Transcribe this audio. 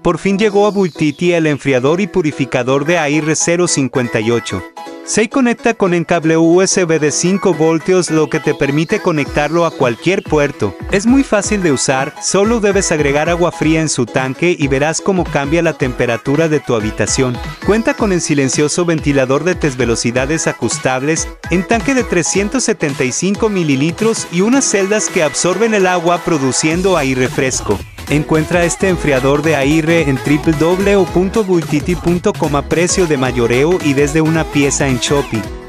Por fin llegó a Bultiti el enfriador y purificador de aire 058. Se conecta con un cable USB de 5 voltios lo que te permite conectarlo a cualquier puerto. Es muy fácil de usar, solo debes agregar agua fría en su tanque y verás cómo cambia la temperatura de tu habitación. Cuenta con el silencioso ventilador de tres velocidades ajustables, en tanque de 375 mililitros y unas celdas que absorben el agua produciendo aire fresco. Encuentra este enfriador de aire en www.bultiti.com a precio de mayoreo y desde una pieza en Shopee.